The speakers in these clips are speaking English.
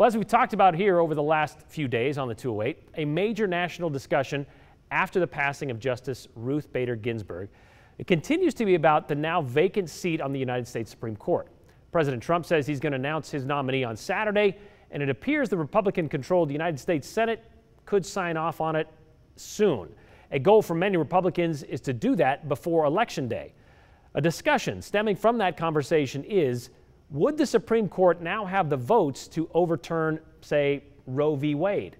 Well, as we've talked about here over the last few days on the 208, a major national discussion after the passing of Justice Ruth Bader Ginsburg. It continues to be about the now vacant seat on the United States Supreme Court. President Trump says he's going to announce his nominee on Saturday, and it appears the Republican controlled United States Senate could sign off on it soon. A goal for many Republicans is to do that before Election Day. A discussion stemming from that conversation is would the Supreme Court now have the votes to overturn, say, Roe v. Wade?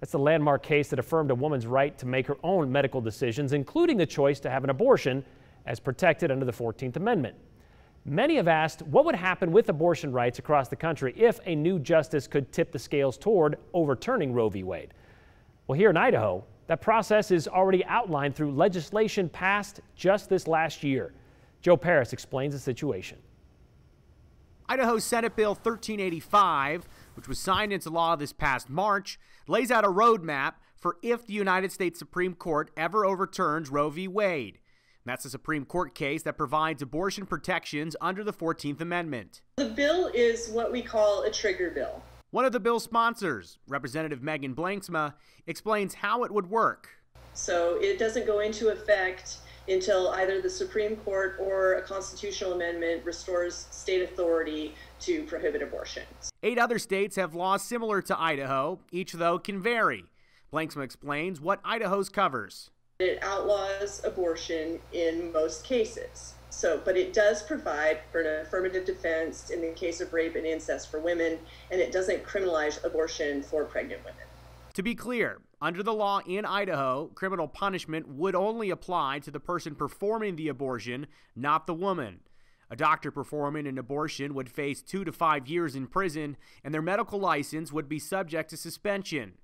That's the landmark case that affirmed a woman's right to make her own medical decisions, including the choice to have an abortion as protected under the 14th Amendment. Many have asked what would happen with abortion rights across the country if a new justice could tip the scales toward overturning Roe v. Wade. Well, here in Idaho, that process is already outlined through legislation passed just this last year. Joe Paris explains the situation. Idaho Senate Bill 1385, which was signed into law this past March, lays out a roadmap for if the United States Supreme Court ever overturns Roe v. Wade. That's a Supreme Court case that provides abortion protections under the 14th Amendment. The bill is what we call a trigger bill. One of the bill's sponsors, Representative Megan Blanksma, explains how it would work. So it doesn't go into effect until either the Supreme Court or a constitutional amendment restores state authority to prohibit abortions. Eight other states have laws similar to Idaho, each though can vary. Blanksma explains what Idaho's covers. It outlaws abortion in most cases. So, but it does provide for an affirmative defense in the case of rape and incest for women, and it doesn't criminalize abortion for pregnant women. To be clear, under the law in Idaho, criminal punishment would only apply to the person performing the abortion, not the woman. A doctor performing an abortion would face two to five years in prison, and their medical license would be subject to suspension.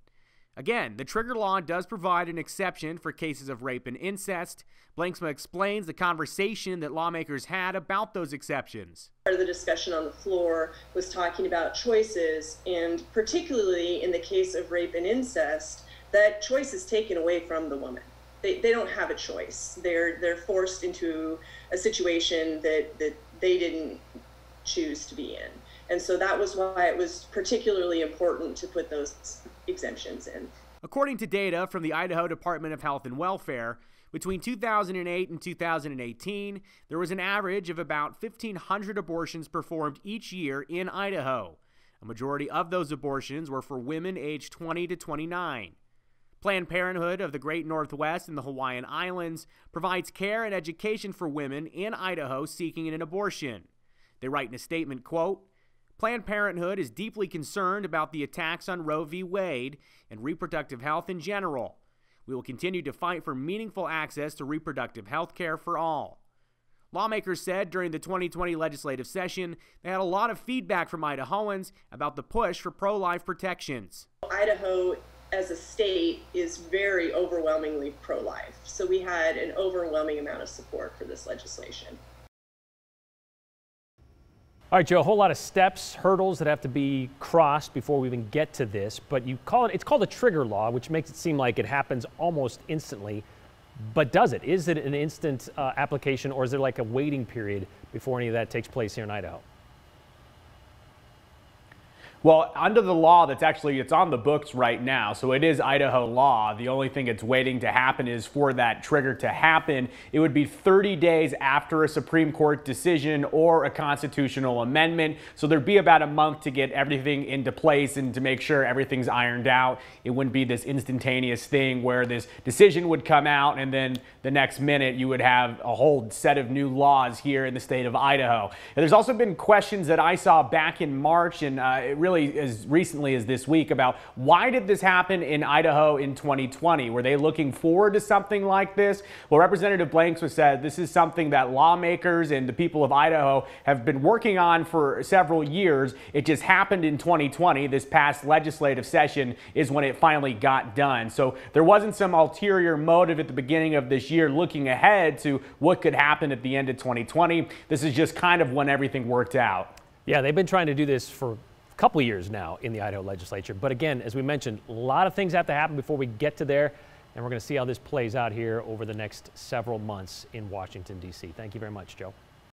Again, the trigger law does provide an exception for cases of rape and incest. Blanksma explains the conversation that lawmakers had about those exceptions. Part of the discussion on the floor was talking about choices, and particularly in the case of rape and incest, that choice is taken away from the woman. They, they don't have a choice. They're they're forced into a situation that, that they didn't choose to be in. And so that was why it was particularly important to put those exemptions in. According to data from the Idaho Department of Health and Welfare, between 2008 and 2018, there was an average of about 1,500 abortions performed each year in Idaho. A majority of those abortions were for women aged 20 to 29. Planned Parenthood of the Great Northwest and the Hawaiian Islands provides care and education for women in Idaho seeking an abortion. They write in a statement, quote, Planned Parenthood is deeply concerned about the attacks on Roe v. Wade and reproductive health in general. We will continue to fight for meaningful access to reproductive health care for all. Lawmakers said during the 2020 legislative session they had a lot of feedback from Idahoans about the push for pro life protections. Idaho, as a state, is very overwhelmingly pro life. So we had an overwhelming amount of support for this legislation. All right, Joe, a whole lot of steps, hurdles that have to be crossed before we even get to this, but you call it, it's called a trigger law, which makes it seem like it happens almost instantly. But does it? Is it an instant uh, application or is there like a waiting period before any of that takes place here in Idaho? Well, under the law that's actually it's on the books right now, so it is Idaho law. The only thing it's waiting to happen is for that trigger to happen. It would be 30 days after a Supreme Court decision or a constitutional amendment. So there'd be about a month to get everything into place and to make sure everything's ironed out. It wouldn't be this instantaneous thing where this decision would come out and then the next minute you would have a whole set of new laws here in the state of Idaho. And there's also been questions that I saw back in March and uh, it really really as recently as this week about why did this happen in Idaho in 2020? Were they looking forward to something like this? Well, Representative Blanksma said this is something that lawmakers and the people of Idaho have been working on for several years. It just happened in 2020. This past legislative session is when it finally got done. So there wasn't some ulterior motive at the beginning of this year looking ahead to what could happen at the end of 2020. This is just kind of when everything worked out. Yeah, they've been trying to do this for couple years now in the Idaho legislature. But again, as we mentioned, a lot of things have to happen before we get to there. And we're going to see how this plays out here over the next several months in Washington, D.C. Thank you very much, Joe.